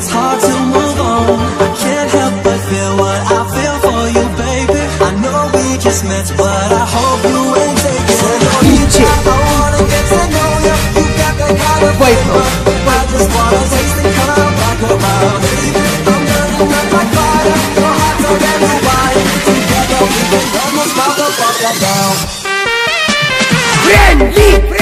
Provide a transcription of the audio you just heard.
It's hard to move on. I can't help but feel what I feel for you, baby. I know we just met, but I hope you ain't taking it. I need you. I wanna get to know you. You got that kind of vibe. I just wanna taste the color like a body. I'm gonna run like fire. Your heart's so wide. Together we can almost pop up, up and down. Friendly.